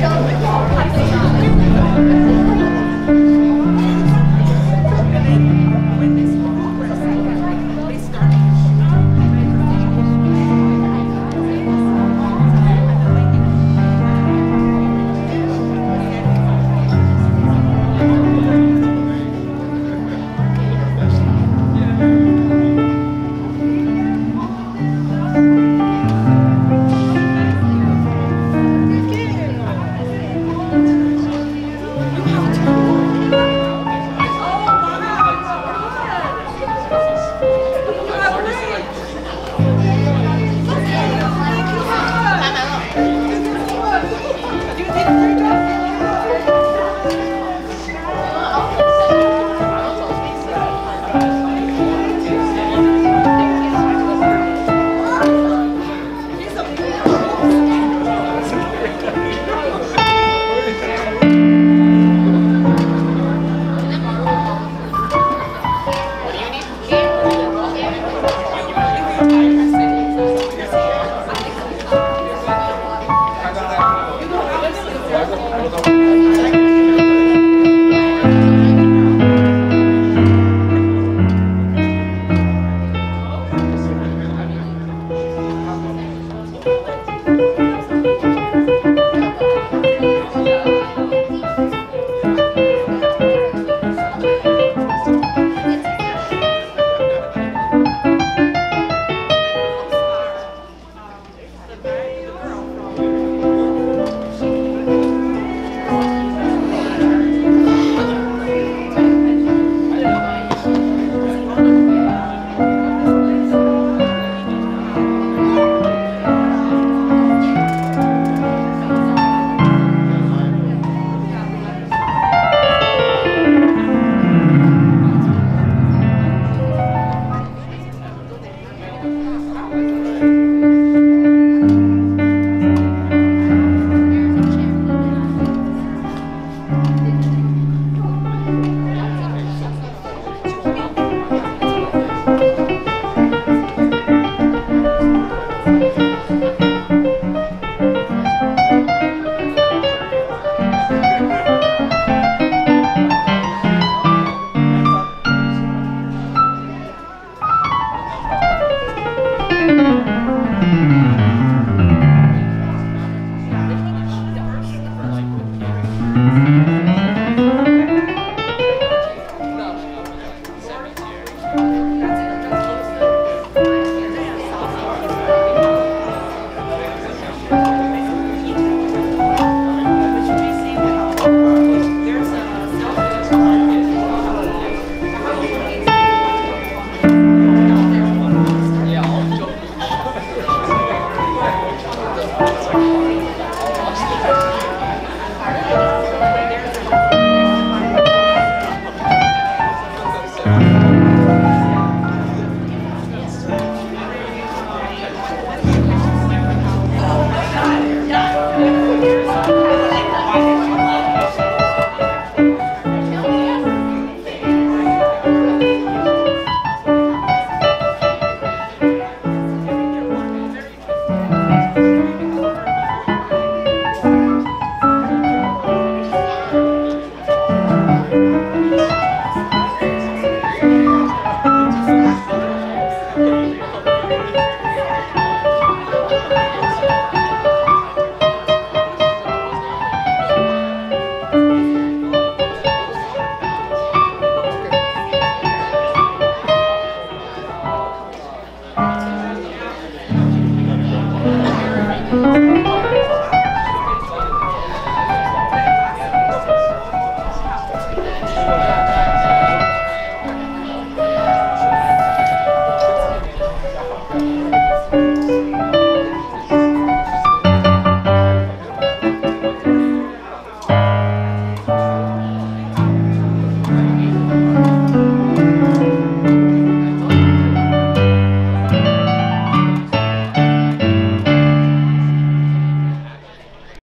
Música